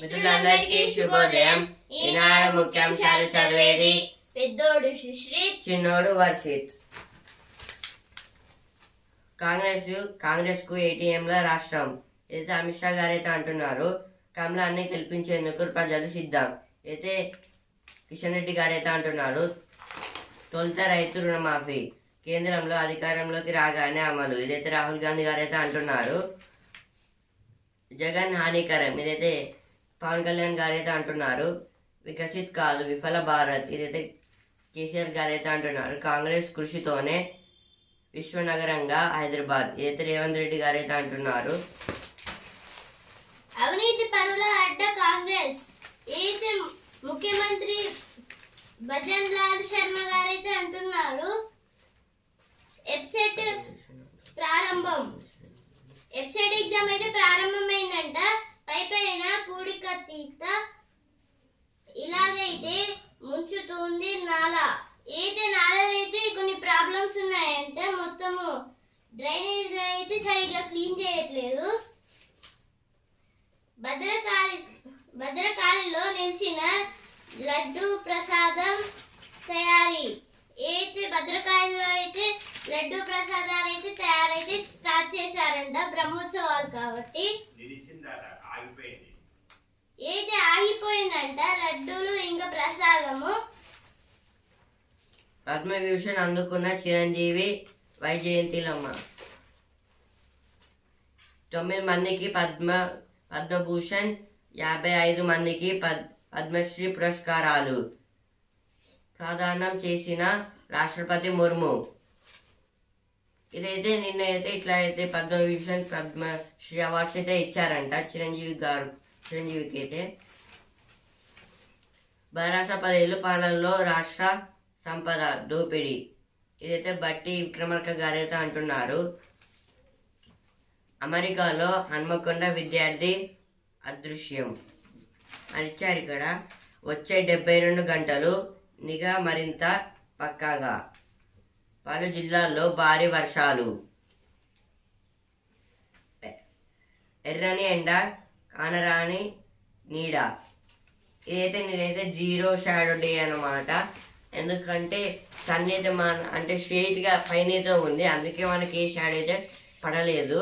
మిత్రులందరికీ శుభోదయం. ఈనాడు ముఖ్యాంశాలు చదివేది? పెద్దోడు సుశ్రీత్. చిన్నోడు వర్షిత్. కాంగ్రెస్ కాంగ్రెస్కు ఏటీఎంల రాష్ట్రం. అయితే అమిత్ షా గారు అయితే అంటున్నారు కమలాన్ని గెలిపించేందుకు ప్రజలు సిద్ధం. అయితే కిషన్ రెడ్డి గారు అయితే అంటున్నారు తొలుత రైతు రుణమాఫీ. కేంద్రంలో అధికారంలోకి రాగానే అమలు. ఇదైతే రాహుల్ గాంధీ గారు అయితే అంటున్నారు జగన్ హానికరం. ఇదైతే పవన్ కళ్యాణ్ గారు అయితే అంటున్నారు. వికసిత్ కాదు విఫల భారత్. ఇదైతే కేసీఆర్ గారు అయితే అంటున్నారు. కాంగ్రెస్ కృషితోనే విశ్వనగరంగా హైదరాబాద్. ఇదైతే రేవంత్ రెడ్డి గారు అయితే అంటున్నారు. అవినీతి పరుల అడ్డ కాంగ్రెస్. ఏదైతే ముఖ్యమంత్రి భజన్ లాల్ శర్మ గారైతే అంటున్నారు. వెబ్సైట్ ప్రారంభం. వెబ్సైట్ ఎగ్జామ్ అయితే ప్రారంభమైందంట. పైపైన పూడికతీత ఇలాగైతే ముంచుతుంది నాల. ఏదైతే నాలైతే కొన్ని ప్రాబ్లమ్స్ ఉన్నాయంటే మొత్తము డ్రైనేజ్ అయితే సరిగ్గా క్లీన్ చేయట్లేదు. భద్రకాళి భద్రకాళిలో నిలిచిన లడ్డు ప్రసాదం తయారీ. ఏదైతే భద్రకాళిలో అయితే లడ్డు ప్రసాదాలు అయితే తయారైతే స్టార్ట్ చేశారంట బ్రహ్మోత్సవాలు కాబట్టి. ఆగిపోయింది. అయితే ఆగిపోయిందంట? లడ్డూలు ఇంకా ప్రసాదము. పద్మవిభూషణ్ అందుకున్న చిరంజీవి వైజయంతిలమ్మ. తొమ్మిది మందికి పద్మ పద్మభూషణ్ యాభై ఐదు మందికి పద్ పద్మశ్రీ పురస్కారాలు. ప్రదానం చేసిన రాష్ట్రపతి ముర్ము. ఇదైతే నిన్న అయితే ఇట్లా అయితే పద్మభూషణ్ పద్మశ్రీ అవార్డ్స్ అయితే ఇచ్చారంట చిరంజీవి గారు. చిరంజీవికి అయితే బారాస పదేళ్ళు పాలనలో రాష్ట్ర సంపద దోపిడీ. ఇదైతే బట్టి విక్రమార్క గారు అయితే అంటున్నారు. అమెరికాలో హన్మకొండ విద్యార్థి అదృశ్యం. అని ఇచ్చారు ఇక్కడ. వచ్చే డెబ్బై రెండు గంటలు నిఘా మరింత పక్కాగా. పలు జిల్లాల్లో భారీ వర్షాలు. ఎర్రని ఎండ కానరాని నీడ. ఇదైతే నేనైతే జీరో షాడో డే అన్నమాట. ఎందుకంటే సన్ అయితే మన అంటే స్ట్రైట్గా పైన అయితే ఉంది. అందుకే మనకి ఏ షాడో అయితే పడలేదు.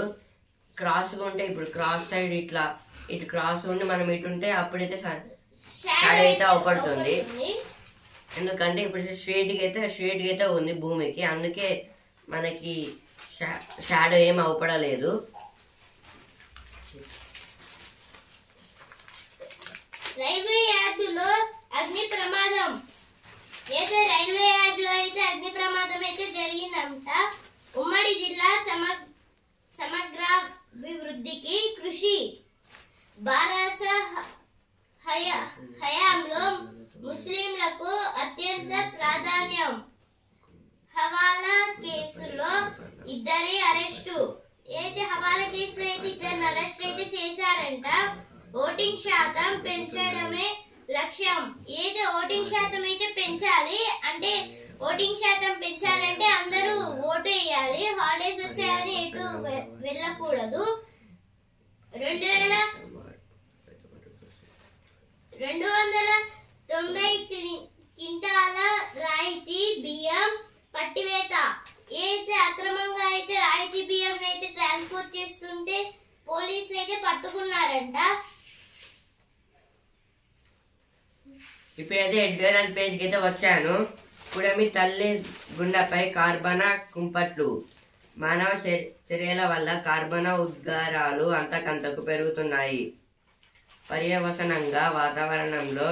క్రాస్గా ఉంటే ఇప్పుడు క్రాస్ సైడ్ ఇట్లా ఇటు క్రాస్ ఉండి మనం ఇటు ఉంటే అప్పుడైతే సన్ షాడో అయితే అవపడుతుంది. ఎందుకంటే ఇప్పుడు స్ట్రైట్ అయితే స్ట్రైట్ అయితే ఉంది భూమికి. అందుకే మనకి షాడో ఏం అవపడలేదు. రైల్వే యార్డులో అగ్ని ప్రమాదం. అయితే రైల్వే యార్డులో అయితే అగ్ని ప్రమాదం అయితే జరిగిందంట. ఉమ్మడి జిల్లా సమ సమగ్రాభివృద్ధికి కృషి. బారాస హయా హయాంలో ముస్లింలకు అత్యంత ప్రాధాన్యం. హవాలా కేసులో ఇద్దరి అరెస్టు. అయితే హవాలా కేసులో అయితే ఇద్దరిని అరెస్ట్ అయితే చేశారంట ఓటింగ్ శాతం పెంచడమే లక్ష్యం. ఏది ఓటింగ్ శాతం అయితే పెంచాలి అంటే ఓటింగ్ శాతం పెంచాలంటే అందరూ ఓటు వేయాలి హాలిడేస్ వచ్చాయని ఎటు వె- వెళ్ళకూడదు. రెండు వేల రెండు వందల తొంభై క్వింటాల రాయితీ బియ్యం పట్టివేత. ఏదైతే అక్రమంగా అయితే రాయితీ బియ్యం అయితే ట్రాన్స్పోర్ట్ చేస్తుంటే పోలీసులు అయితే పట్టుకున్నారంట ఇప్పుడైతే ఎడ్యుకేషన్ పేజ్కి అయితే వచ్చాను. ఇప్పుడు మీ తల్లి గుండెపై కార్బన కుంపట్లు. మానవ చర్యల వల్ల కార్బన ఉద్గారాలు అంతకంతకు పెరుగుతున్నాయి. పర్యవసనంగా వాతావరణంలో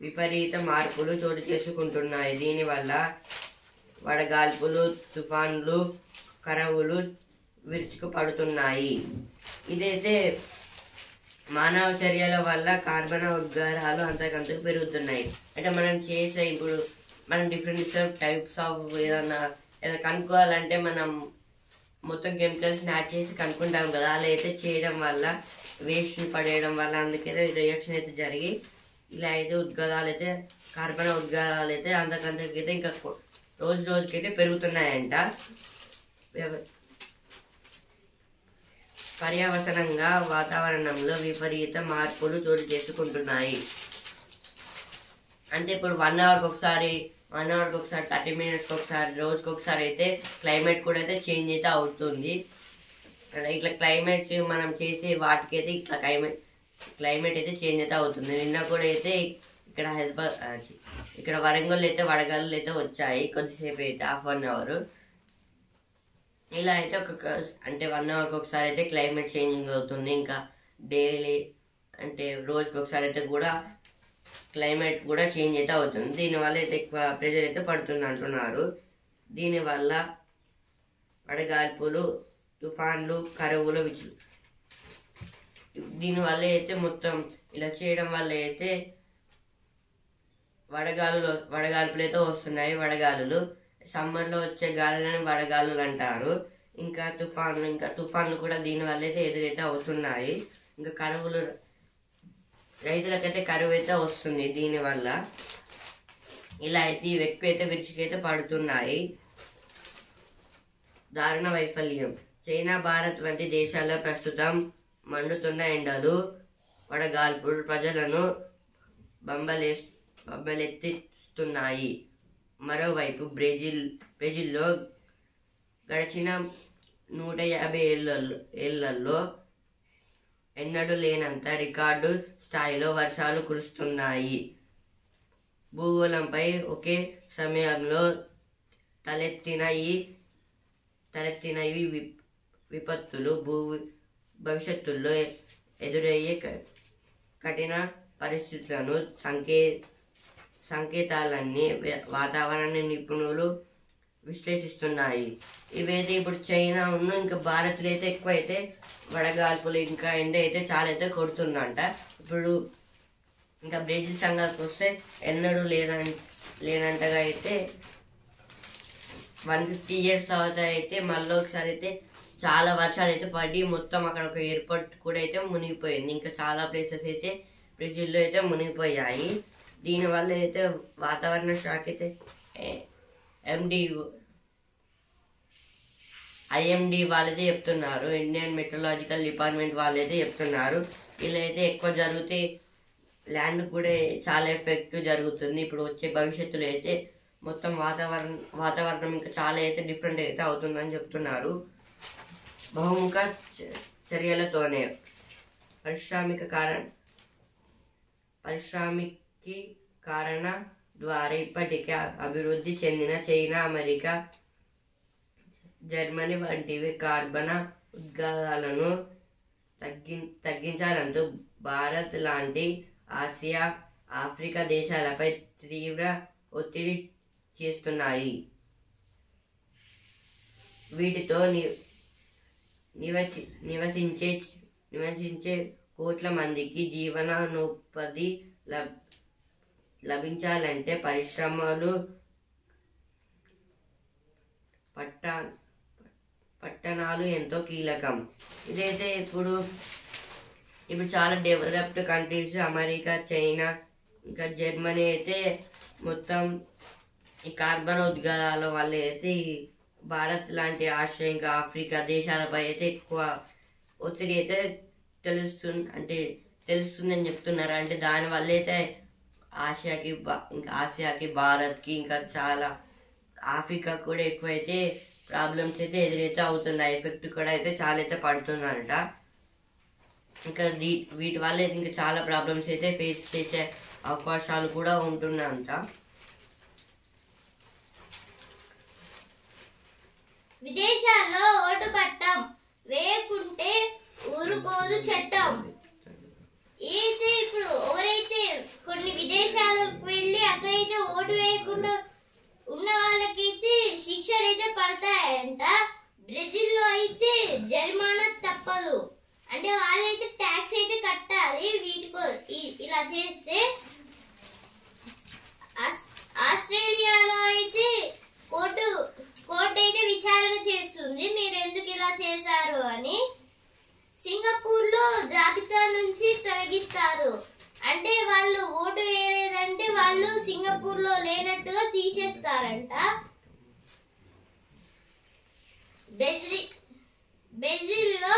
విపరీత మార్పులు చోటు చేసుకుంటున్నాయి. దీనివల్ల వడగాల్పులు తుఫాన్లు కరవులు విరుచుకు పడుతున్నాయి ఇదైతే మానవ చర్యల వల్ల కార్బన్ ఉద్గారాలు అంతకంతకు పెరుగుతున్నాయి. అంటే మనం చేసే ఇప్పుడు మనం డిఫరెంట్ టైప్స్ ఆఫ్ ఏదన్నా ఏదైనా కనుక్కోవాలంటే మనం మొత్తం కెమికల్స్ యాడ్ చేసి కనుక్కుంటాం కదా. అలా అయితే చేయడం వల్ల వేస్ట్ పడేయడం వల్ల అందుకైతే రియాక్షన్ అయితే జరిగి ఇలా అయితే ఉద్గారాలు అయితే కార్బన్ ఉద్గారాలు అయితే అంతకంతకైతే ఇంకా రోజు రోజుకైతే పెరుగుతున్నాయంట. వ్యవ- వాతావరణంలో విపరీత మార్పులు చోటు చేసుకుంటున్నాయి. అంటే ఇప్పుడు వన్ అవర్కి ఒకసారి వన్ అవర్కి ఒకసారి థర్టీ మినిట్స్కి ఒకసారి రోజుకి ఒకసారి అయితే క్లైమేట్ కూడా అయితే చేంజ్ అయితే అవుతుంది. ఇట్లా క్లైమేట్ మనం చేసే వాటికైతే ఇట్లా క్లైమేట్ క్లైమేట్ అయితే చేంజ్ అయితే అవుతుంది. నిన్న కూడా అయితే ఇక్కడ హైదరాబాద్ ఇక్కడ వరంగల్ అయితే వడగాలు అయితే వచ్చాయి. కొద్దిసేపు అయితే హాఫ్ వన్ అవర్. ఇలా అయితే ఒక అంటే వన్ అవర్కి ఒకసారి అయితే క్లైమేట్ చేంజింగ్ అవుతుంది. ఇంకా డైలీ అంటే రోజుకి ఒకసారి అయితే కూడా క్లైమేట్ కూడా చేంజ్ అయితే అవుతుంది. దీనివల్ల అయితే ఎక్కువ ప్రెజర్ అయితే పడుతుంది అంటున్నారు. దీనివల్ల వడగాల్పులు తుఫాన్లు కరువులు విచు దీనివల్ల అయితే మొత్తం ఇలా చేయడం వల్ల అయితే వడగాలులు వడగాల్పులు అయితే వస్తున్నాయి. వడగాలులు. సమ్మర్లో వచ్చే గాలులను వడగాలులు అంటారు. ఇంకా తుఫాన్లు ఇంకా తుఫాన్లు కూడా దీనివల్ల అయితే ఎదురైతే అవుతున్నాయి. ఇంకా కరువులు రైతులకైతే కరువు అయితే వస్తుంది దీనివల్ల ఇలా అయితే ఈ ఎక్కువ అయితే విరిచికైతే పడుతున్నాయి. దారుణ వైఫల్యం. చైనా భారత్ వంటి దేశాల్లో ప్రస్తుతం మండుతున్న ఎండలు వడగాల్పులు ప్రజలను బంబలే బంబలెత్తిస్తున్నాయి. మరోవైపు బ్రెజిల్ బ్రెజిల్లో గడిచిన నూట యాభై ఏళ్ళల్లో ఏళ్ళలో ఎన్నడూ లేనంత రికార్డు స్థాయిలో వర్షాలు కురుస్తున్నాయి. భూగోళంపై ఒకే సమయంలో తలెత్తిన ఈ తలెత్తిన ఈ వి- విపత్తులు భూ భవిష్యత్తులో ఎదురయ్యే క- కఠిన పరిస్థితులను సంకే సంకేతాలన్నీ వాతావరణ నిపుణులు విశ్లేషిస్తున్నాయి. ఇవైతే ఇప్పుడు చైనా ఉన్న ఇంకా భారత్లో అయితే ఎక్కువ అయితే వడగాల్పులు ఇంకా ఎండ అయితే చాలా అయితే కొడుతుందంట. ఇప్పుడు ఇంకా బ్రెజిల్ సంఘాలకు వస్తే ఎన్నడూ లేదం లేనంటగా అయితే వన్ ఫిఫ్టీ ఇయర్స్ తర్వాత అయితే మళ్ళీ ఒకసారి అయితే చాలా వర్షాలు అయితే పడి మొత్తం అక్కడ ఒక ఎయిర్పోర్ట్ కూడా అయితే మునిగిపోయింది. ఇంకా చాలా ప్లేసెస్ అయితే బ్రెజిల్లో అయితే మునిగిపోయాయి. దీనివల్ల అయితే వాతావరణ శాఖ అయితే ఎండి ఐఎండి వాళ్ళైతే చెప్తున్నారు. ఇండియన్ మెట్రలాజికల్ డిపార్ట్మెంట్ వాళ్ళైతే చెప్తున్నారు. ఇలా అయితే ఎక్కువ జరిగితే ల్యాండ్ కూడా చాలా ఎఫెక్ట్ జరుగుతుంది. ఇప్పుడు వచ్చే భవిష్యత్తులో అయితే మొత్తం వాతావరణం వాతావరణం ఇంకా చాలా అయితే డిఫరెంట్ అయితే అవుతుందని చెప్తున్నారు. బహుముఖ చ- చర్యలతోనే పారిశ్రామిక కారణ పారిశ్రామికీకరణ ద్వారా ఇప్పటికే అభివృద్ధి చెందిన చైనా అమెరికా జర్మనీ వంటివి కార్బన ఉద్గారాలను తగ్గి తగ్గించాలంటూ భారత్ లాంటి ఆసియా ఆఫ్రికా దేశాలపై తీవ్ర ఒత్తిడి చేస్తున్నాయి. వీటితో నివసి నివసించే నివసించే కోట్ల మందికి జీవనోపాధి లభించాలంటే పరిశ్రమలు పట్ట పట్టణాలు ఎంతో కీలకం. ఇదైతే ఇప్పుడు ఇప్పుడు చాలా డెవలప్డ్ కంట్రీస్ అమెరికా చైనా ఇంకా జర్మనీ అయితే మొత్తం ఈ కార్బన్ ఉద్గారాల వల్ల అయితే భారత్ లాంటి ఆసియా ఇంకా ఆఫ్రికా దేశాలపై అయితే ఎక్కువ ఒత్తిడి అయితే తెలుస్తుంది అంటే తెలుస్తుందని చెప్తున్నారు? అంటే దానివల్ల అయితే ఆసియాకి ఇంకా ఆసియాకి భారత్కి ఇంకా చాలా ఆఫ్రికా కూడా ఎక్కువైతే ప్రాబ్లమ్స్ అయితే ఎదురైతే అవుతున్నాయి. ఎఫెక్ట్ కూడా అయితే చాలా అయితే పడుతుందంట ఇంకా దీ- వీటి వల్ల ఇంకా చాలా ప్రాబ్లమ్స్ అయితే ఫేస్ చేసే అవకాశాలు కూడా ఉంటున్నాయంట. విదేశాల్లో ఓటు పట్టం. వేయకుంటే ఊరుకోదు చట్టం. అయితే ఇప్పుడు ఎవరైతే కొన్ని విదేశాలకు వెళ్ళి అక్కడైతే ఓటు వేయకుండా ఉన్న వాళ్ళకైతే శిక్షలు అయితే పడతాయంట బ్రెజిల్లో అయితే జరిమానా తప్పదు. అంటే వాళ్ళైతే ట్యాక్స్ అయితే కట్టాలి వీటికో ఇలా చేస్తే. ఆస్- ఆస్ట్రేలియాలో అయితే కోర్టు కోర్టు అయితే విచారణ చేస్తుంది. మీరు ఎందుకు ఇలా చేశారు అని సింగపూర్లో జాబితా నుంచి తొలగిస్తారు. అంటే వాళ్ళు ఓటు వేయలేదంటే వాళ్ళు సింగపూర్లో లేనట్టుగా తీసేస్తారంట. బ్రెజిల్ బ్రెజిల్లో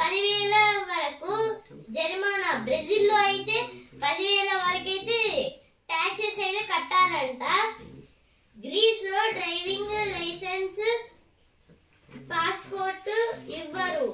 పదివేల వరకు జరిమానా. బ్రెజిల్లో అయితే పదివేల వరకు అయితే ట్యాక్సెస్ అయితే కట్టాలంట. గ్రీస్లో డ్రైవింగ్ లైసెన్స్ పాస్పోర్ట్ ఇవ్వరు.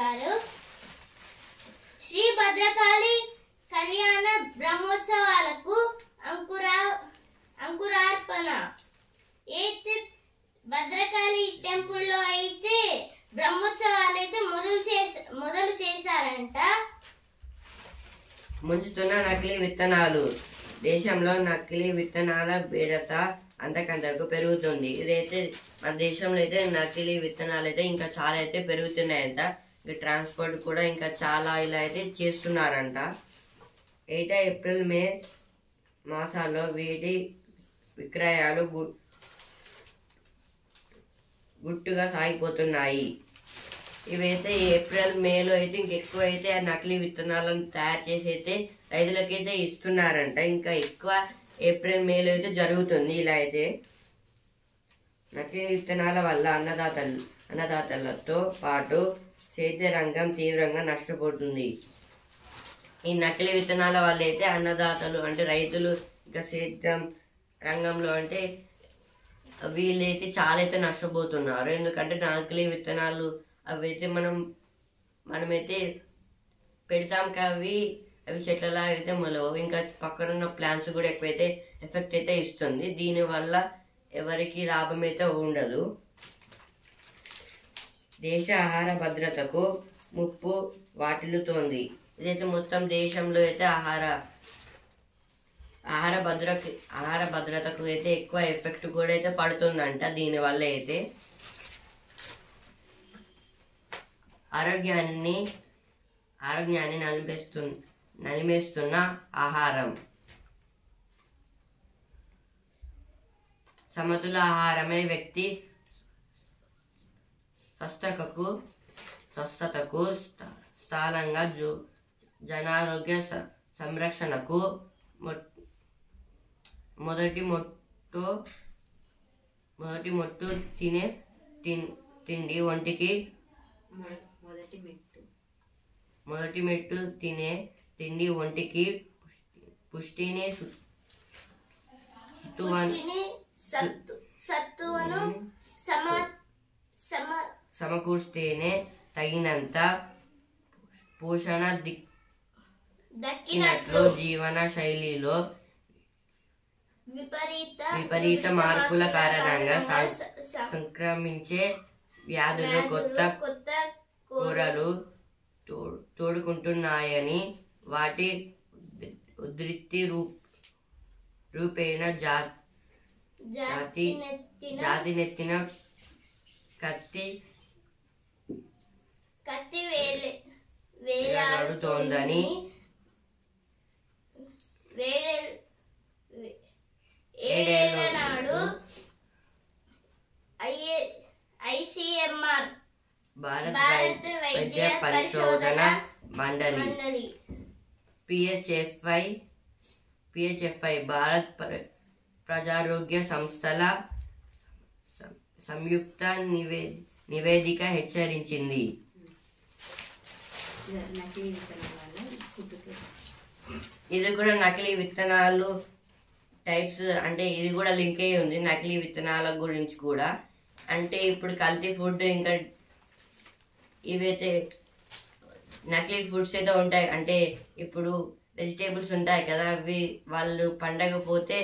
గారు. శ్రీ భద్రకాళి కళ్యాణ బ్రహ్మోత్సవాలకు అంకురా అంకురార్పణ. అయితే భద్రకాళి టెంపుల్లో అయితే బ్రహ్మోత్సవాలు అయితే మొదలు చేసా మొదలు చేశారంట? ముంచుతున్న నకిలీ విత్తనాలు. దేశంలో నకిలీ విత్తనాల బీడత అంతకంతకు పెరుగుతుంది. ఇదైతే మన దేశంలో అయితే నకిలీ విత్తనాలు అయితే ఇంకా చాలా అయితే పెరుగుతున్నాయంట. ట్రాన్స్పోర్ట్ కూడా ఇంకా చాలా ఇలా అయితే చేస్తున్నారంట. ఏటా ఏప్రిల్ మే మాసాల్లో వీటి విక్రయాలు గు- గుట్టుగా సాగిపోతున్నాయి. ఇవైతే ఏప్రిల్ మేలో అయితే ఇంకెక్కువ అయితే ఆ నకిలీ విత్తనాలను తయారు చేసి అయితే రైతులకైతే ఇస్తున్నారంట. ఇంకా ఎక్కువ ఏప్రిల్ మేలో అయితే జరుగుతుంది ఇలా అయితే. నకిలీ విత్తనాల వల్ల అన్నదాతలు అన్నదాతలతో పాటు సేద్య రంగం తీవ్రంగా నష్టపోతుంది. ఈ నకిలీ విత్తనాల వల్ల అయితే అన్నదాతలు అంటే రైతులు ఇంకా సేద్యం రంగంలో అంటే వీళ్ళైతే చాలా అయితే నష్టపోతున్నారు. ఎందుకంటే నకిలీ విత్తనాలు అవి అయితే మనం మనమైతే పెడతాం అవి అవి చెట్లలా అయితే మొలవు ఇంకా పక్కనున్న ప్లాంట్స్ కూడా ఎక్కువైతే ఎఫెక్ట్ అయితే ఇస్తుంది. దీనివల్ల ఎవరికి లాభం అయితే ఉండదు. దేశ ఆహార భద్రతకు ముప్పు వాటిల్లుతోంది. ఇదైతే మొత్తం దేశంలో అయితే ఆహార ఆహార భద్రత ఆహార భద్రతకు అయితే ఎక్కువ ఎఫెక్ట్ కూడా అయితే పడుతుందంట దీనివల్ల అయితే. ఆరోగ్యాన్ని ఆరోగ్యాన్ని నలిపేస్తు నలిమేస్తున్న ఆహారం. సమతుల ఆహారమే వ్యక్తి స్వస్థతకు స్వస్థతకు స్థ- స్థానంగా జు జనారోగ్య సంరక్షణకు మొదటి మొట్టు మొదటి మొట్టు తినే తిండి ఒంటికి మొదటి మెట్టు. మొదటి మెట్టు తినే తిండి ఒంటికి పుష్టి- పుష్టిని సత్తువను సమ సమ సమకూర్స్తేనే తగినంత పోషణ దిక్కినట్లు. జీవన శైలిలో విపరీత విపరీత మార్పుల కారణంగా సంక్రమించే వ్యాధులు కొత్త కొత్త కూరలు తోడుకుంటున్నాయని వాటి ఉధృతి రూప్ రూపేణ జాతి జాతినెత్తిన జాతినెత్తిన కత్తి కత్తి వేలే వేలాడుతోందని వేరే ఏడేళ్ళ నాడు ఐఏ ఐసిఎంఆర్ భారత వైద్య పరిశోధన మండలి. పిహెచ్ఎఫ్ఐ పిహెచ్ఎఫ్ఐ భారత్ ప్ర- ప్రజారోగ్య సంస్థల సంయుక్త నివే నివేదిక హెచ్చరించింది. నకిలీ ఇది కూడా నకిలీ విత్తనాలు టైప్స్ అంటే ఇది కూడా లింక్ అయ్యి ఉంది నకిలీ విత్తనాల గురించి కూడా. అంటే ఇప్పుడు కల్తీ ఫుడ్ ఇంకా ఇవైతే నకిలీ ఫుడ్స్ అయితే ఉంటాయి. అంటే ఇప్పుడు వెజిటేబుల్స్ ఉంటాయి కదా అవి వాళ్ళు పండగపోతే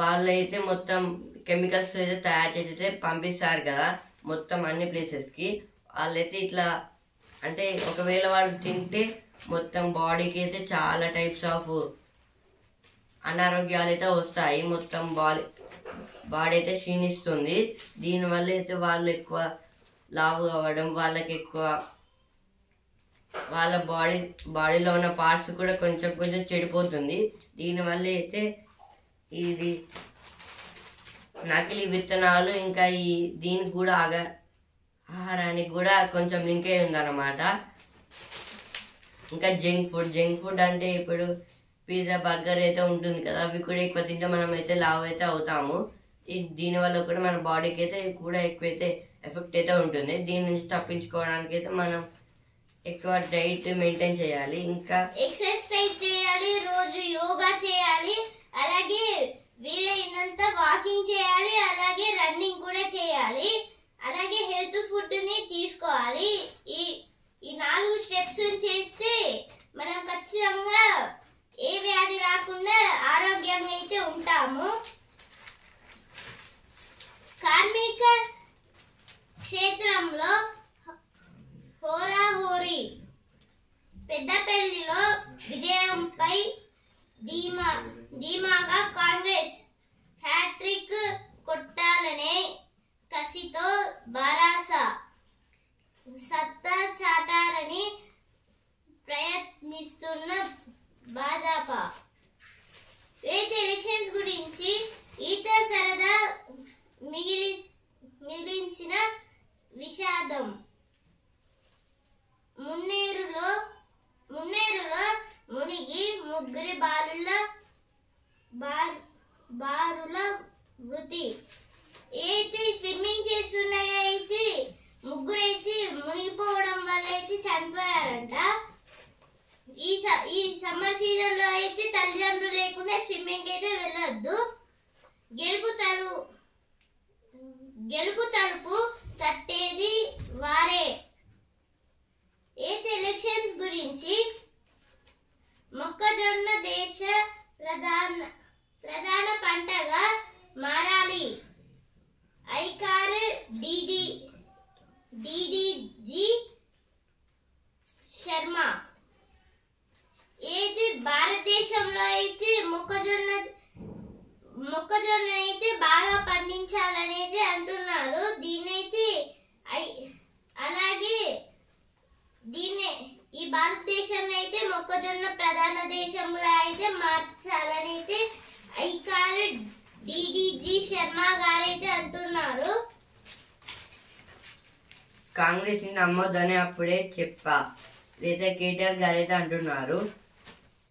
వాళ్ళైతే మొత్తం కెమికల్స్ అయితే తయారు చేసి పంపిస్తారు కదా మొత్తం అన్ని ప్లేసెస్కి వాళ్ళైతే ఇట్లా అంటే ఒకవేళ వాళ్ళు తింటే మొత్తం బాడీకి అయితే చాలా టైప్స్ ఆఫ్ అనారోగ్యాలు అయితే వస్తాయి. మొత్తం బాడీ బాడీ అయితే క్షీణిస్తుంది. దీనివల్ల అయితే వాళ్ళు ఎక్కువ లావు అవ్వడం వాళ్ళకి ఎక్కువ వాళ్ళ బాడీ బాడీలో ఉన్న పార్ట్స్ కూడా కొంచెం కొంచెం చెడిపోతుంది. దీనివల్ల అయితే ఇది నకిలీ విత్తనాలు ఇంకా ఈ దీనికి కూడా ఆగ ఆహారానికి కూడా కొంచెం లింక్ ఉందన్నమాట. ఇంకా జంక్ ఫుడ్ జంక్ ఫుడ్ అంటే ఇప్పుడు పిజ్జా బర్గర్ అయితే ఉంటుంది కదా అవి కూడా ఎక్కువ తింటే మనం అయితే లావ్ అయితే అవుతాము. దీనివల్ల కూడా మన బాడీకి అయితే కూడా ఎక్కువైతే ఎఫెక్ట్ అయితే ఉంటుంది. దీని నుంచి తప్పించుకోవడానికి అయితే మనం ఎక్కువ డైట్ మెయింటైన్ చేయాలి. ఇంకా ఎక్సర్సైజ్ చేయాలి రోజు యోగా చేయాలి అలాగే వీలైనంత వాకింగ్ చేయాలి అలాగే రన్నింగ్ కూడా చేయాలి. అలాగే హెల్త్ ఫుడ్ని తీసుకోవాలి. ఈ ఈ నాలుగు స్టెప్స్ చేస్తే మనం ఖచ్చితంగా ఏ వ్యాధి రాకుండా ఆరోగ్యంగా అయితే ఉంటాము. కార్మిక క్షేత్రంలో హోరాహోరీ పెద్దపల్లిలో విజయంపై ధీమా ధీమాగా కాంగ్రెస్ హ్యాట్రిక్ కొట్టాలనే కసితో బారాస. సత్తా చాటాలని ప్రయత్నిస్తున్న భాజపా. ఎయిత్ ఎలక్షన్స్ గురించి ఈత సరదా మిగిలి మిగిలించిన విషాదం మున్నేరులో మున్నేరులో మునిగి ముగ్గురి బాలుల బార్ బారుల మృతి అయితే స్విమ్మింగ్ చేస్తుండగా అయితే ముగ్గురు అయితే మునిగిపోవడం వల్ల అయితే చనిపోయారంట ఈ స- ఈ సమ్మర్ సీజన్లో అయితే తల్లిదండ్రులు లేకుండా స్విమ్మింగ్ అయితే వెళ్ళొద్దు గెలుపు తలు గెలుపు తలుపు తట్టేది వారే ఏత్ ఎలక్షన్స్ గురించి మొక్కజొన్న దేశ ప్రధాన ప్రధాన పంటగా మారాలి ఐకార్ డిడి డిడిజి శర్మ ఏది భారతదేశంలో అయితే మొక్కజొన్న మొక్కజొన్న అయితే బాగా పండించాలనేది అంటున్నారు దీనైతే ఐ- అలాగే దీన్నే. ఈ భారతదేశంలో అయితే మొక్కజొన్న ప్రధాన దేశంలో అయితే మార్చాలని అయితే ఐకార్ డిడిజి శర్మ గారైతే అంటున్నారు. కాంగ్రెస్ని నమ్మొద్దని అప్పుడే చెప్పా. ఇదైతే కేటీఆర్ గారైతే అంటున్నారు.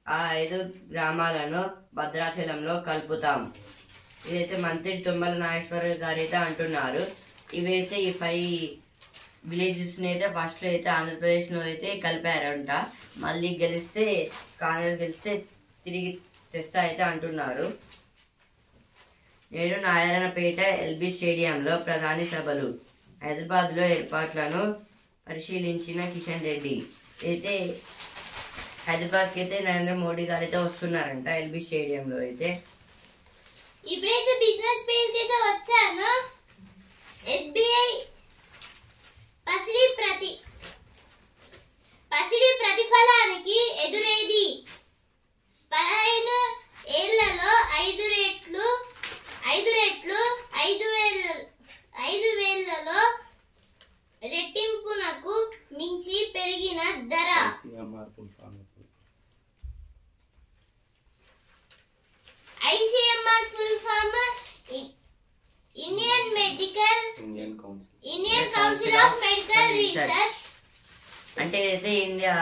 ఆ ఐదు గ్రామాలను భద్రాచలంలో కలుపుతాం. ఇదైతే మంత్రి తుమ్మల నాగేశ్వర గారైతే అంటున్నారు. ఇవైతే ఈ ఫైవ్ విలేజెస్ అయితే ఫస్ట్లో అయితే ఆంధ్రప్రదేశ్లో అయితే కలిపారంట. మళ్ళీ గెలిస్తే కాంగ్రెస్ గెలిస్తే తిరిగి తెస్తా అయితే అంటున్నారు. నేడు నారాయణపేట ఎల్బీ స్టేడియంలో ప్రధాని సభలు హైదరాబాద్లో ఏర్పాట్లను పరిశీలించిన కిషన్ రెడ్డి. అయితే హైదరాబాద్కి అయితే నరేంద్ర మోడీ గారు అయితే వస్తున్నారంట ఎల్బీ స్టేడియంలో అయితే. ఇప్పుడైతే బిజినెస్ పేజ్ అయితే వచ్చాను. ఎస్బీఐ పసిడి ప్రతి పసిడి ప్రతిఫలానికి ఎదురేది? పదహైదు ఏళ్ళలో ఐదు రెట్లు ఐదు రెట్లు ఐదు వేల ఐదు వేలలో రెట్టింపునకు మించి పెరిగిన ధర. ICMR full form Indian medical Indian council Indian council of medical research అంటే అయితే ఇండియా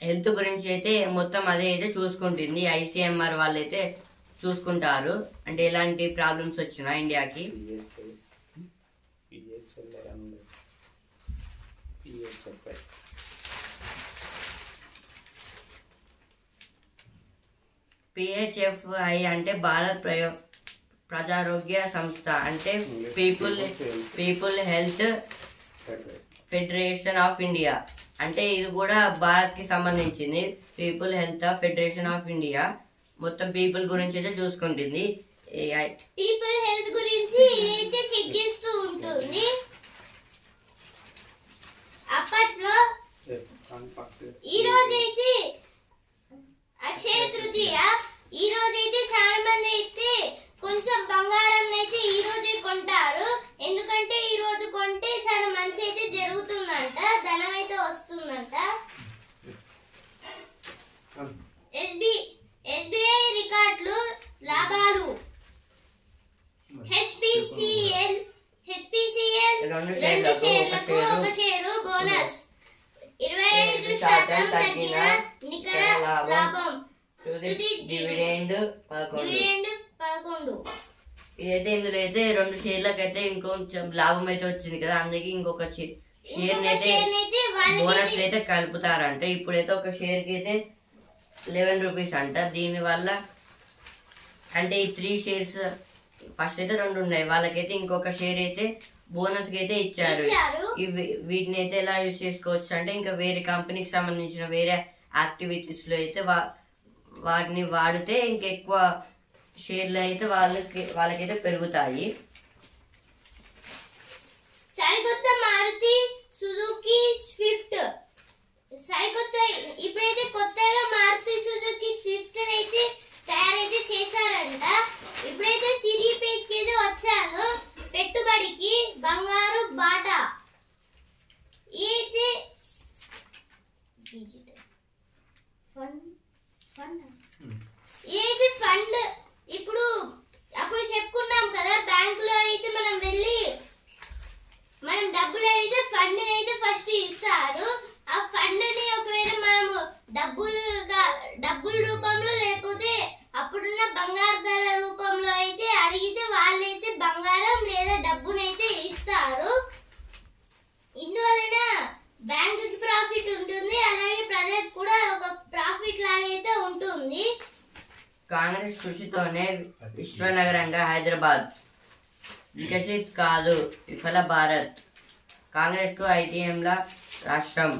హెల్త్ గురించి అయితే మొత్తం అదే అయితే చూసుకుంటుంది. ఐసీఎంఆర్ వాళ్ళు అయితే చూసుకుంటారు. అంటే ఎలాంటి ప్రాబ్లమ్స్ వచ్చినా ఇండియాకి పిహెచ్ఎఫ్ఐ అంటే భారత్ ప్రయో ప్రజారోగ్య సంస్థ అంటే people people health federation of India అంటే ఇది కూడా భారత్కి సంబంధించింది. People health federation of India మొత్తం పీపుల్ గురించి అయితే చూసుకుంటుంది. పీపుల్ హెల్త్ గురించి ఇదైతే చెక్ చేస్తూ ఉంటుంది. అప్పట్లో ఈ రోజైతే అక్షయ తృతీయ ఈ రోజైతే చాలా మంది అయితే బంగారం అయితే ఈ రోజే కొంటారు. ఎందుకంటే ఈ రోజు కొంటే చాలా మంచి అయితే జరుగుతుందంట. ధనం అయితే వస్తుందంట. ఎస్బి ఎస్బిఐ రికార్డులు లాభాలు. హెచ్పిసిఎల్ హెచ్పిసిఎల్ రెండు షేర్లకు ఒక షేరు. బోనస్. ఇరవై ఐదు శాతం తగ్గిన నికర లాభం. డివిడెండ్ పదకొండు. పదకొండు. ఇదైతే ఇందులో అయితే రెండు షేర్లకు అయితే ఇంకొంచెం లాభం అయితే వచ్చింది కదా అందుకే ఇంకొక షేర్ అయితే బోనస్ అయితే కలుపుతారంట. ఇప్పుడైతే ఒక షేర్కి అయితే లెవెన్ రూపీస్ అంట. దీని వల్ల అంటే ఈ త్రీ షేర్స్ ఫస్ట్ అయితే రెండు ఉన్నాయి. వాళ్ళకైతే ఇంకొక షేర్ అయితే బోనస్కి అయితే ఇచ్చారు. ఇవి వీటిని అయితే ఎలా యూజ్ చేసుకోవచ్చు అంటే ఇంకా వేరే కంపెనీకి సంబంధించిన వేరే యాక్టివిటీస్లో అయితే వా- వాటిని వాడితే ఇంకెక్కువ షేర్లు అయితే వాళ్ళకి వాళ్ళకైతే పెరుగుతాయి. సరికొత్త మారుతి సుజుకి స్విఫ్ట్. సరికొత్త ఇప్పుడైతే కొత్తగా మారుతి సుజుకి స్విఫ్ట్ అయితే తయారైతే చేశారంట. ఇప్పుడైతే సిరి పేజ్కి అయితే వచ్చాను పెట్టుబడికి బంగారు బాట. ఫండ్ ఏది ఫండ్? ఇప్పుడు అప్పుడు చెప్పుకున్నాం కదా బ్యాంకులో అయితే మనం వెళ్ళి మనం డబ్బులు అయితే ఫండ్ అయితే ఫస్ట్ ఇస్తారు. ఆ ఫండ్ని ఒకవేళ మనము డబ్బులుగా డబ్బుల రూపంలో లేకపోతే అప్పుడున్న బంగారు ధర రూపంలో అయితే అడిగితే వాళ్ళైతే బంగారం లేదా డబ్బునైతే ఇస్తారు. ఇందువలన బ్యాంకుకి ప్రాఫిట్ ఉంటుంది అలాగే ప్రజలకు కూడా ఒక ప్రాఫిట్ లాగైతే ఉంటుంది. కాంగ్రెస్ కృషితోనే విశ్వనగరంగా హైదరాబాద్ వికసిత్ కాదు విఫల భారత్. కాంగ్రెస్కు ఐటీఎంల రాష్ట్రం.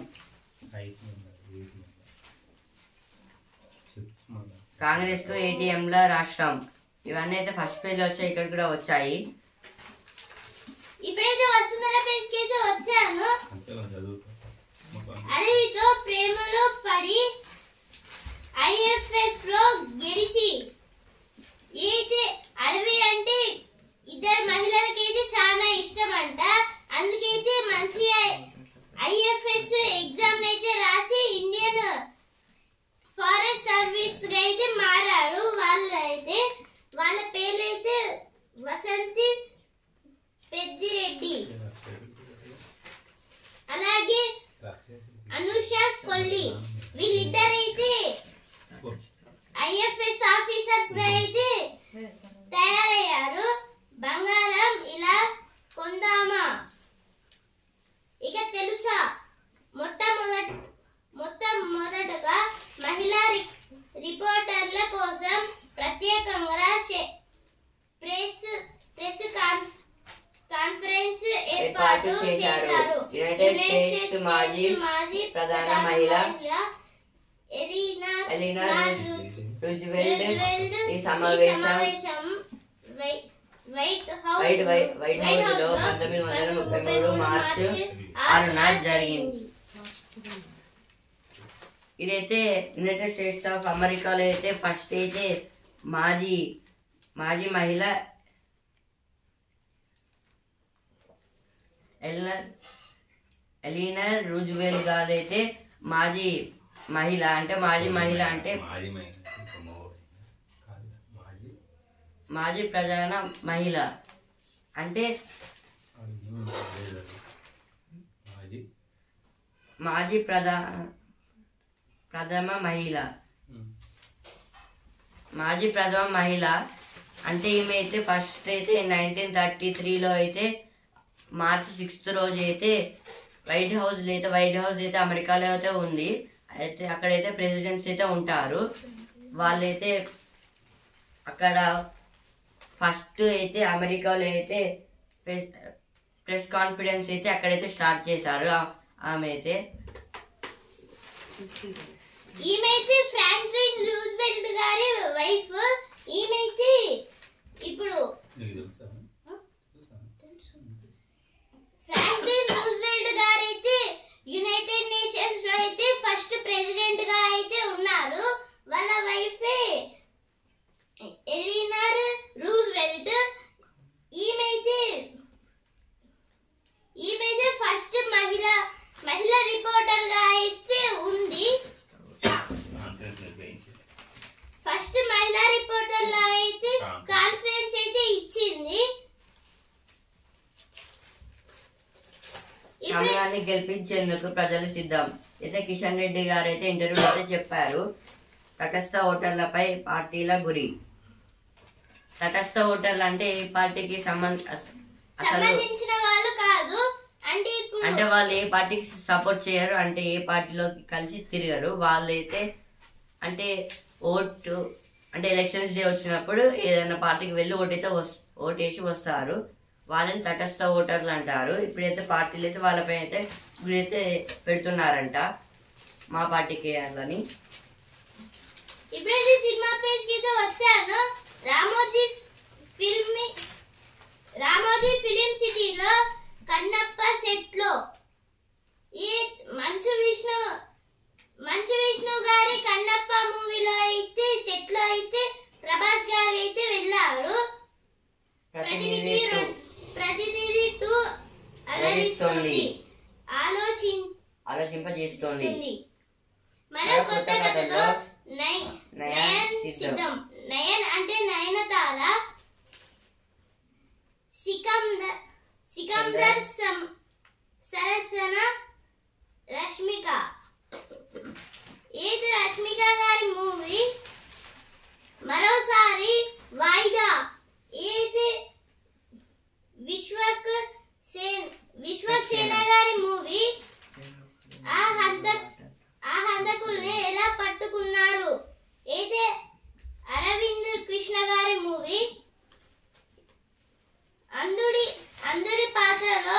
కాంగ్రెస్కు ఏటీఎంల రాష్ట్రం. ఇవన్నీ అయితే ఫస్ట్ పేజ్ వచ్చాయి ఇక్కడ కూడా వచ్చాయి. ఇప్పుడైతే వసుంధర పేజ్కి అయితే వచ్చాను అడవితో ప్రేమలో పడి ఐఎఫ్ఎస్లో గెలిచి అయితే అడవి అంటే ఇద్దరు మహిళలకైతే చాలా ఇష్టం అంట అందుకైతే మంచి ఐఎఫ్ఎస్ ఎగ్జామ్ అయితే రాసి ఇండియన్ ఫారెస్ట్ సర్వీస్ అయితే మారారు. వాళ్ళైతే వాళ్ళ పేర్లు అయితే వసంతి పెద్దిరెడ్డి. అలాగే అనుష కొల్లి. వీళ్ళిద్దరైతే ఐఎఫ్ఎస్ ఆఫీసర్స్గా అయితే తయారయ్యారు. బంగారం ఇలా కొందామా? ఇక తెలుసా మొట్టమొదట మొట్టమొదటగా మహిళా రిపోర్టర్ల కోసం ప్రత్యేకంగా ప్రెస్ ప్రెస్ కాన్- కాన్ఫరెన్స్ ఏర్పాటు మాజీ మాజీ ప్రధాన మహిళ ఎలీనా ఈ సమావేశం వైట్ హౌస్ వైట్ వై- వైట్ హౌస్లో పంతొమ్మిది వందల ముప్పై మూడు మార్చి ఆరున జరిగింది. ఇదైతే యునైటెడ్ స్టేట్స్ ఆఫ్ అమెరికాలో అయితే ఫస్ట్ అయితే మాజీ మాజీ మహిళ ఎల్నర్ ఎలీనర్ రూజ్వెల్ గారు అయితే మాజీ మహిళ అంటే మాజీ మహిళ అంటే మాజీ మహిళ ఇంకా మగవాడు. కాదు, మాజీ మాజీ ప్రధాన మహిళ అంటే. మాజీ మాజీ ప్రధా ప్రథమ మహిళ. మాజీ ప్రథమ మహిళ అంటే ఈమె అయితే ఫస్ట్ అయితే నైన్టీన్ థర్టీ త్రీలో అయితే మార్చి సిక్స్త్ రోజు అయితే వైట్ హౌస్ అయితే వైట్ హౌస్ అయితే అమెరికాలో అయితే ఉంది అయితే అక్కడైతే ప్రెసిడెంట్స్ అయితే ఉంటారు వాళ్ళైతే అక్కడ ఫస్ట్ అయితే అమెరికాలో అయితే ప్రెస్ ప్రెస్ కాన్ఫిడెన్స్ అయితే అక్కడైతే స్టార్ట్ చేశారు. ఆమె అయితే. ఈమెయితే ఫ్రాంక్లిన్ రూజ్వెల్ట్ గారి వైఫ్. ఈమెయితే ఇప్పుడు? ఫ్రాంక్లిన్ రూజ్వెల్ట్ గారైతే యునైటెడ్ నేషన్స్లో అయితే ఫస్ట్ ప్రెసిడెంట్గా అయితే ఉన్నారు. వాళ్ళ వైఫే ఎలినర్ రూజ్వెల్ట్ ఈమెయితే ఈమెయితే ఫస్ట్ మహిళ మహిళా రిపోర్టర్గా అయితే ఉంది. ఫస్ట్ మహిళా రిపోర్టర్ లా అయితే కాన్ఫరెన్స్ అయితే ఇచ్చింది. కమలాన్ని గెలిపించేందుకు ప్రజలు సిద్ధం. అయితే కిషన్ రెడ్డి గారు అయితే ఇంటర్వ్యూ అయితే చెప్పారు. తటస్థ ఓటర్లపై పార్టీల గురి. తటస్థ ఓటర్లు అంటే ఏ పార్టీకి సంబంధించిన వాళ్ళు కాదు. అంటే అంటే వాళ్ళు ఏ పార్టీకి సపోర్ట్ చేయరు అంటే ఏ పార్టీలోకి కలిసి తిరగరు. వాళ్ళైతే అంటే ఓటు అంటే ఎలక్షన్స్ డే వచ్చినప్పుడు ఏదైనా పార్టీకి వెళ్ళి ఓటైతే వస్- ఓటేసి వస్తారు. వాళ్ళని తటస్థ ఓటర్లు అంటారు. ఇప్పుడైతే పార్టీలు అయితే వాళ్ళపై అయితే గురైతే పెడుతున్నారంట. మా పార్టీకి వేయాలని ఇప్పుడైతే సినిమా పేజ్కి అయితే వచ్చాను. రామోజీ ఫిల్మ్ రామోజీ ఫిలిం సిటీలో కన్నప్ప సెట్లో ఈ మంచు విష్ణు మంచు విష్ణు గారి కన్నప్ప మూవీలో అయితే సెట్లో అయితే ప్రభాస్ గారు అయితే వెళ్ళారు. ప్రతినిధి ప్రతినిధి టూ అలరిస్తుంది. ఆలోచించింది ఆలోచింపజేస్తోంది. మరో కొత్త కథతో నయన్ సిద్ధం. నయన్ అంటే నయనతార? సికందర్ సికందర్ సం- సరసన రష్మిక. ఇది రష్మిక గారి మూవీ మరోసారి వాయిదా ఇది విశ్వక్ సేన్ విశ్వక్ సేన గారి మూవీ ఆ హంత ఆ హంతకుల్ని ఎలా పట్టుకున్నారు అయితే అరవింద్ కృష్ణ గారి మూవీ అందుడి అందరి పాత్రలో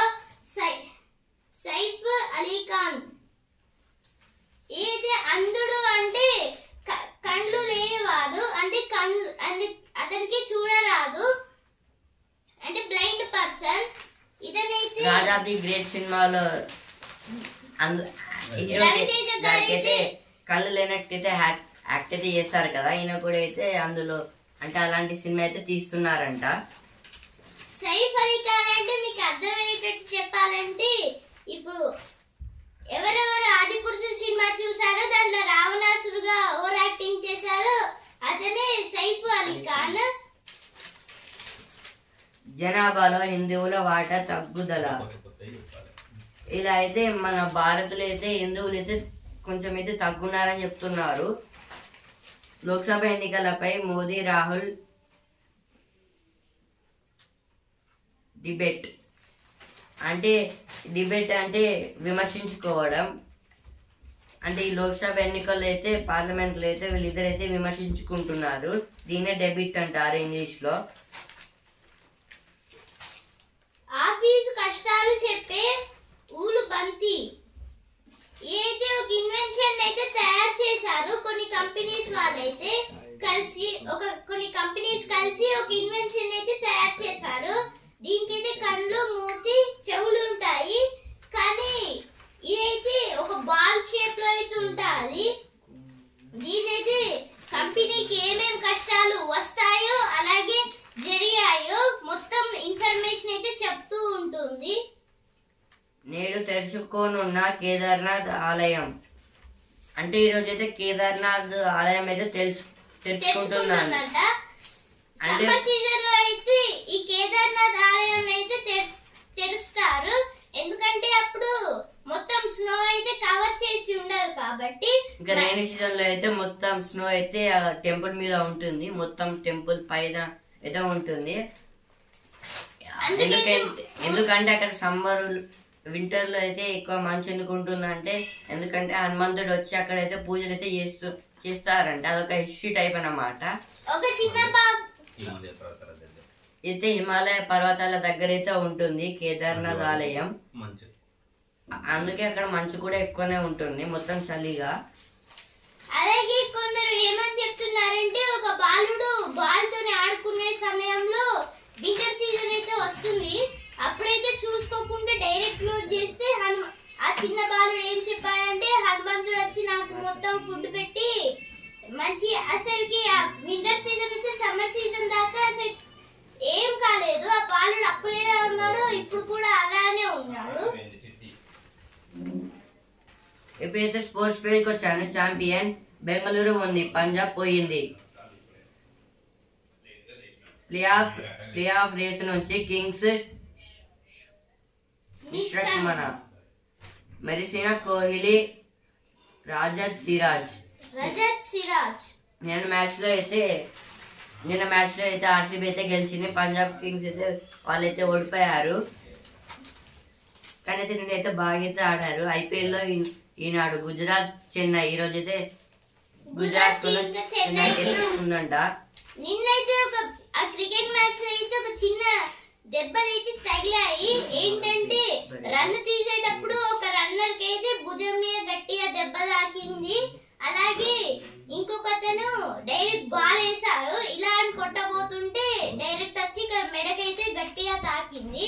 సై సైఫ్ అలీ ఖాన్ ఏది అందుడు అంటే క- కళ్ళు లేనివాడు అంటే కళ్ళు అంటే అతనికి చూడరాదు అంటే బ్లైండ్ పర్సన్ ఇతనైతే రాజా ది గ్రేట్ సినిమాలో అంద- హీరో రవితేజ గారైతే- అయితే కళ్ళు లేనట్టయితే హ్యాక్ చేస్తారు కదా ఈయన కూడా అయితే అందులో అంటే అలాంటి సినిమా అయితే తీస్తున్నారంట. సైఫ్ అలీ ఖాన్ అంటే మీకు అర్థమయ్యేటట్టు చెప్పాలంటే ఇప్పుడు ఎవరెవరు ఆది పురుషు సినిమా చూసారో దాంట్లో రావణాసురుగా ఓవర్ యాక్టింగ్ చేశారో అతనే సైఫ్ అలీ ఖాన్ జనాభాలో హిందువుల వాటా తగ్గుదల. ఇలా అయితే మన భారత్లో అయితే హిందువులు అయితే కొంచెం అయితే తగ్గున్నారని చెప్తున్నారు. లోక్సభ ఎన్నికలపై మోదీ రాహుల్ డిబేట్. అంటే డిబేట్ అంటే విమర్శించుకోవడం. అంటే ఈ లోక్సభ ఎన్నికల్లో అయితే పార్లమెంట్లో అయితే వీళ్ళిద్దరైతే విమర్శించుకుంటున్నారు. దీనే డెబిట్ అంటారు ఇంగ్లీష్లో. ఆఫీసు కష్టాలు చెప్పే ఊలు బంతి. ఏదైతే ఒక ఇన్వెన్షన్ అయితే తయారు చేశారు. కొన్ని కంపెనీస్ వాళ్ళైతే కలిసి ఒక కొన్ని కంపెనీస్ కలిసి ఒక ఇన్వెన్షన్ అయితే తయారు చేశారు. దీనికైతే కళ్ళు మూతి చెవులు ఉంటాయి. కానీ ఇదైతే ఒక బాల్ షేప్లో అయితే ఉంటుంది. దీనైతే కంపెనీకి ఏమేం కష్టాలు వస్తాయో అలాగే జరిగాయో మొత్తం ఇన్ఫర్మేషన్ అయితే చెప్తూ ఉంటుంది. నేడు తెరుచుకోనున్న కేదార్నాథ్ ఆలయం. అంటే ఈ రోజు అయితే కేదార్నాథ్ ఆలయం అయితే తెలుసు తెరుచుకుంటున్నాను సమ్మర్ సీజన్లో అయితే ఈ కేదార్నాథ్ ఆలయం అయితే తెరుస్తారు ఎందుకంటే అప్పుడు మొత్తం స్నో అయితే కవర్ చేసి ఉండదు కాబట్టి ఇంకా రైనీ సీజన్లో అయితే మొత్తం స్నో అయితే టెంపుల్ మీద ఉంటుంది. మొత్తం టెంపుల్ పైన అయితే ఉంటుంది. ఎందుకంటే ఎందుకంటే అక్కడ సమ్మర్ వింటర్లో అయితే ఎక్కువ మంచు ఎందుకు ఉంటుందంటే ఎందుకంటే హనుమంతుడు వచ్చి అక్కడైతే పూజలు అయితే చేస్తూ చేస్తారంట. అదొక హిస్టరీ టైప్ అన్నమాట. ఒక చిన్న బాబు. హిమాలయ పర్వతాల దగ్గర. అయితే హిమాలయ పర్వతాల దగ్గర అయితే ఉంటుంది కేదార్నాథ్ ఆలయం. మంచు. అందుకే అక్కడ మంచు కూడా ఎక్కువనే ఉంటుంది మొత్తం చలిగా. అలాగే కొందరు ఏమని చెప్తున్నారంటే ఒక బాలుడు బాల్ తోని ఆడుకునే సమయంలో వింటర్ సీజన్ అయితే వస్తుంది. అప్పుడైతే చూసుకోకుండా డైరెక్ట్ క్లోజ్ చేస్తే హనుమ ఆ చిన్న బాలుడు ఏం చెప్పాడంటే హనుమంతుడు వచ్చి నాకు మొత్తం ఫుడ్ పెట్టి మంచి అసలుకి వింటర్ సీజన్ నుంచి సమ్మర్ సీజన్ దాకా అసలు ఏం కాలేదు. ఆ బాలుడు అప్పుడే ఉన్నాడు ఇప్పుడు కూడా అలానే ఉన్నాడు. ఎప్పుడైతే స్పోర్ట్స్ పేరుకి వచ్చాను. ఛాంపియన్ బెంగళూరు ఉంది. పంజాబ్ పోయింది. Play off play off race నుంచి కింగ్స్ నిష్క్రమణ మెరిసిన కోహ్లీ రాజత్ సిరాజ్. రజత్ సిరాజ్. నిన్న మ్యాచ్లో అయితే నిన్న మ్యాచ్లో అయితే ఆర్సీబీ అయితే గెలిచింది. పంజాబ్ కింగ్స్ అయితే వాళ్ళైతే ఓడిపోయారు. కానీ అయితే నిన్నైతే బాగా అయితే ఆడారు. ఐపీఎల్లో ఈ- ఈనాడు గుజరాత్ చెన్నై ఈ రోజు అయితే గుజరాత్ చెన్నై ఉందంట. నిన్నైతే ఒక క్రికెట్ మ్యాచ్లో అయితే ఒక చిన్న దెబ్బలు అయితే తగిలాయి. ఏంటంటే రన్ తీసేటప్పుడు ఒక రన్నర్కి అయితే భుజం మీద గట్టిగా దెబ్బ తాకింది. అలాగే ఇంకొక అతను డైరెక్ట్ బాల్ వేశారు. ఇలా అని కొట్టబోతుంటే డైరెక్ట్ వచ్చి ఇక్కడ మెడకైతే గట్టిగా తాకింది.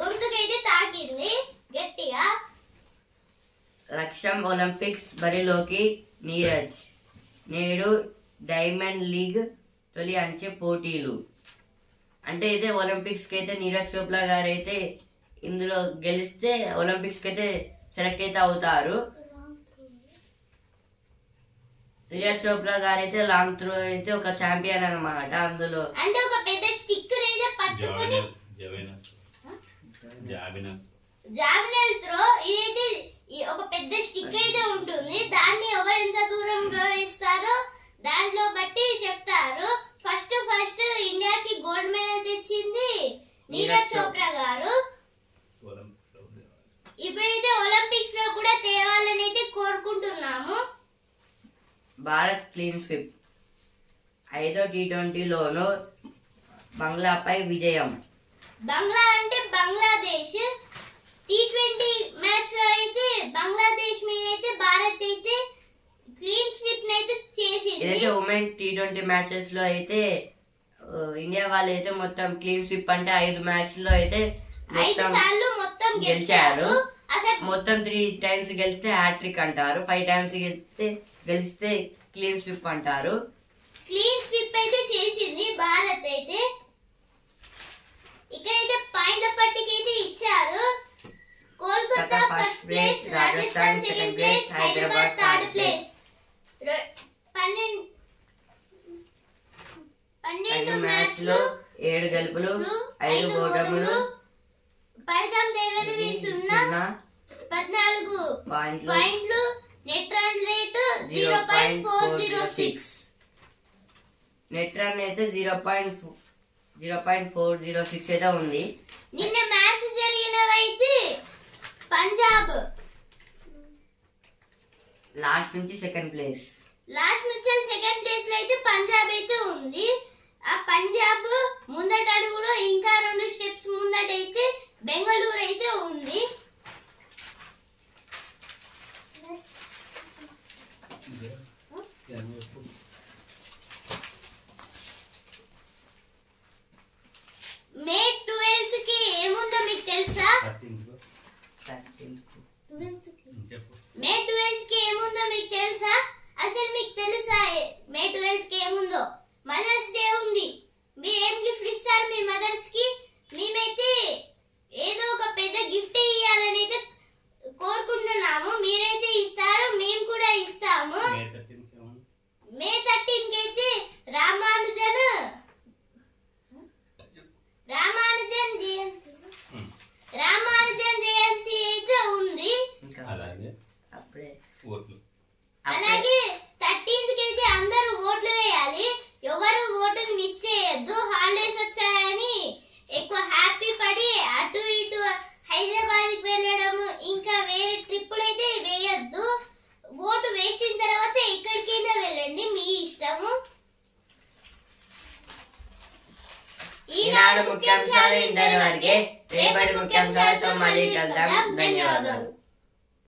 గొంతుకైతే తాకింది గట్టిగా. లక్ష్యం ఒలింపిక్స్ బరిలోకి నీరజ్ నేడు డైమండ్ లీగ్ తొలి అంచె పోటీలు. అంటే అయితే ఒలింపిక్స్కి అయితే నీరజ్ చోప్రా గారు అయితే ఇందులో గెలిస్తే ఒలింపిక్స్కి అయితే సెలెక్ట్ అయితే అవుతారు. నీరజ్ చోప్రా గారు అయితే లాంగ్ త్రో అయితే ఒక ఛాంపియన్ అన్నమాట అందులో. అంటే ఒక పెద్ద స్టిక్ అయితే పట్టుకొని జవైన జవైన జాబిన జామినల్ త్రో ఇదైతే ఒక పెద్ద స్టిక్ అయితే ఉంటుంది. దాన్ని ఎవరు ఎంత దూరంలో ఇస్తారో దాంట్లో బట్టి చెప్తారు. ఫస్ట్ ఫస్ట్ ఇండియాకి గోల్డ్ మెడల్ తెచ్చింది నీరజ్ చోప్రా. గారు. ఇప్పుడైతే ఒలింపిక్స్లో కూడా తేవాలని అయితే కోరుకుంటున్నాము. Bharat clean sweep. ఐదో టీ ట్వంటీలోనూ బంగ్లాపై విజయం. బంగ్లా అంటే బంగ్లాదేశ్. టీ ట్వంటీ మ్యాచ్లో అయితే బంగ్లాదేశ్ మీద అయితే భారత్ అయితే క్లీన్ స్వీప్ అయితే చేసింది. ఇదైతే ఉమెన్ టీ ట్వంటీ మ్యాచెస్లో అయితే ఇండియా వాళ్ళు అయితే మొత్తం క్లీన్ స్విప్ అంటే ఐదు మ్యాచ్లో అయితే ఐదు మొత్తం సార్లు మొత్తం గెలిచారు. మొత్తం త్రీ టైమ్స్ గెలిస్తే హ్యాట్రిక్ అంటారు. ఫైవ్ టైమ్స్ గెలిస్తే గెలిస్తే క్లీన్ స్విప్ అంటారు. క్లీన్ స్వీప్ అయితే చేసింది భారత్ అయితే. ఇక్కడైతే పాయింట్ల పట్టిక అయితే ఇచ్చారు. Kolkata first place Rajasthan second place Hyderabad third place పన్నెండు ఐదు పన్నెండు మ్యాచ్లో ఏడు గెలుపులు ఐదు ఓటములు లేనవి సున్నా పద్నాలుగు పాయింట్లు net run rate zero point four zero six. Net run అయితే zero point zero point four zero six అయితే ఉంది. నిన్న మ్యాచ్ జరిగినవైతే పంజాబ్ లాస్ట్ నుంచి సెకండ్ ప్లేస్. లాస్ట్ నుంచి సెకండ్ ప్లేస్లో అయితే పంజాబ్ అయితే ఉంది. ఆ పంజాబ్ ముందట అడుగులో ఇంకా రెండు స్టెప్స్ ముందట అయితే బెంగళూరు అయితే ఉంది.